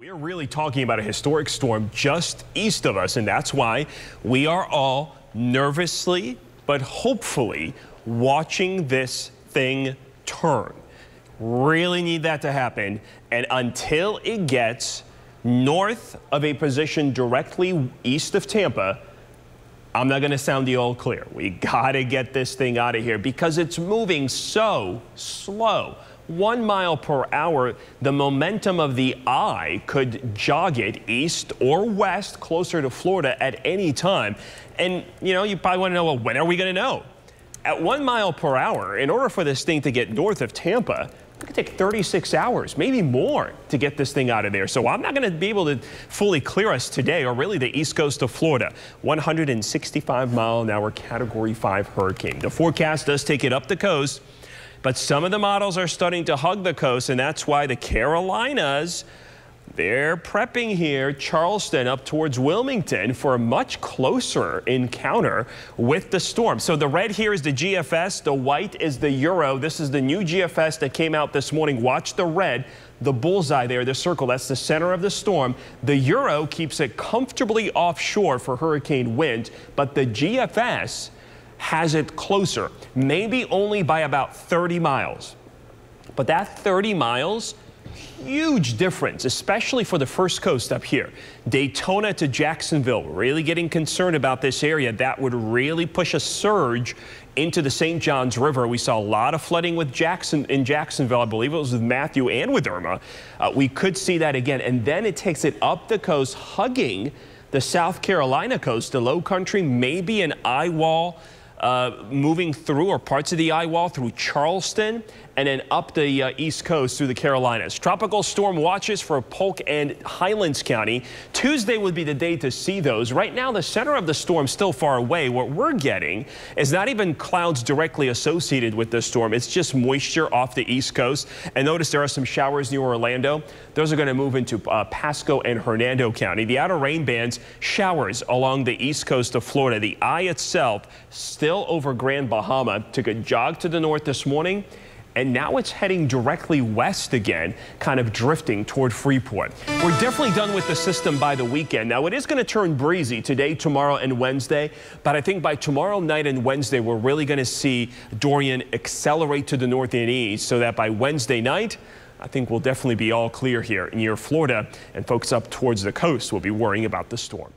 We are really talking about a historic storm just east of us, and that's why we are all nervously but hopefully watching this thing turn. Really need that to happen, and until it gets north of a position directly east of Tampa, I'm not going to sound the all clear. We got to get this thing out of here because it's moving so slow one mile per hour, the momentum of the eye could jog it east or west closer to Florida at any time. And, you know, you probably want to know, well, when are we going to know? At one mile per hour, in order for this thing to get north of Tampa, it could take 36 hours, maybe more, to get this thing out of there. So I'm not going to be able to fully clear us today, or really the east coast of Florida. 165 mile an hour Category 5 hurricane. The forecast does take it up the coast. But some of the models are starting to hug the coast, and that's why the Carolinas, they're prepping here, Charleston up towards Wilmington for a much closer encounter with the storm. So the red here is the GFS, the white is the Euro. This is the new GFS that came out this morning. Watch the red the bullseye there, the circle, that's the center of the storm. The Euro keeps it comfortably offshore for hurricane wind, but the GFS has it closer, maybe only by about 30 miles. But that 30 miles, huge difference, especially for the first coast up here. Daytona to Jacksonville, really getting concerned about this area. That would really push a surge into the St. Johns River. We saw a lot of flooding with Jackson in Jacksonville. I believe it was with Matthew and with Irma. Uh, we could see that again. And then it takes it up the coast, hugging the South Carolina coast, the low country, maybe an eye wall uh, moving through or parts of the eye wall through Charleston and then up the uh, east coast through the Carolinas. Tropical storm watches for Polk and Highlands County. Tuesday would be the day to see those. Right now, the center of the storm still far away. What we're getting is not even clouds directly associated with the storm. It's just moisture off the east coast. And notice there are some showers near Orlando. Those are going to move into uh, Pasco and Hernando County. The outer rain bands, showers along the east coast of Florida. The eye itself over Grand Bahama. Took a jog to the north this morning and now it's heading directly west again, kind of drifting toward Freeport. We're definitely done with the system by the weekend. Now, it is going to turn breezy today, tomorrow, and Wednesday, but I think by tomorrow night and Wednesday, we're really going to see Dorian accelerate to the north and east so that by Wednesday night, I think we'll definitely be all clear here near Florida, and folks up towards the coast will be worrying about the storm.